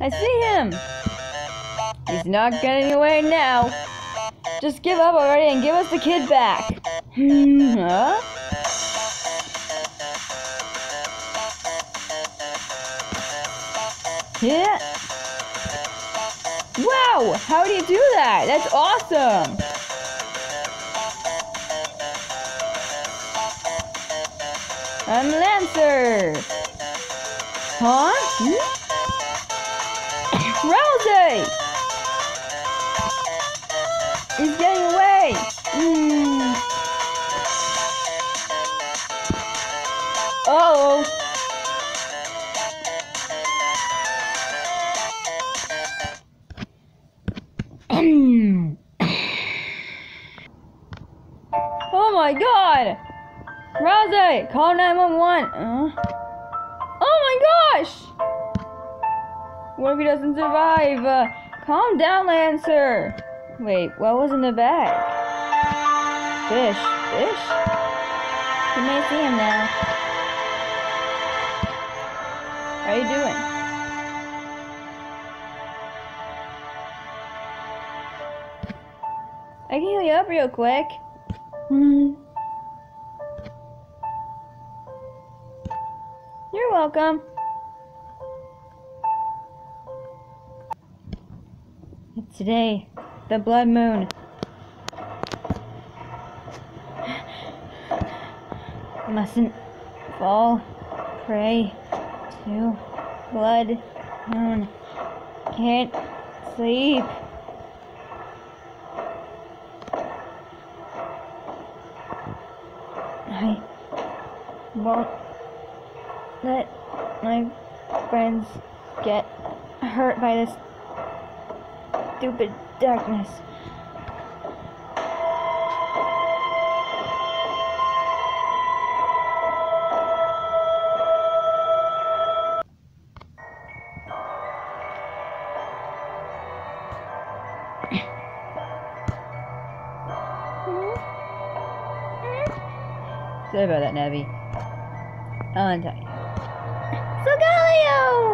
I see him! He's not getting away now. Just give up already and give us the kid back. Hmm, huh? Yeah. Wow! How do you do that? That's awesome! I'm Lancer! Huh? Hmm? Uh oh! oh my god! Ralsei, call 911. Uh, oh my gosh! What if he doesn't survive? Uh, calm down, Lancer. Wait, what was in the bag? Fish. Fish? You may see him now. How you doing? I can heal you up real quick. Hmm. You're welcome. It's today, the blood moon. Mustn't fall prey to blood moon. Can't sleep. I won't let my friends get hurt by this stupid darkness. Sorry about that, Navi. I'll untie you. So Galio!